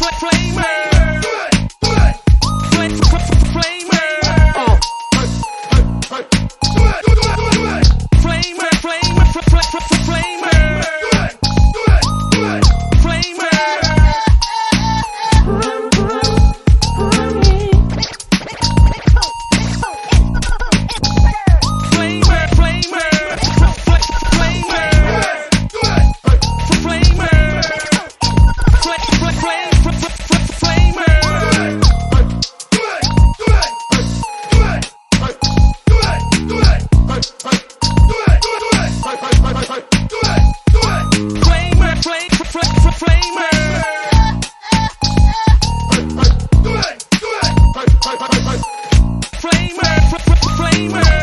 Fl- flamer. disclaimer.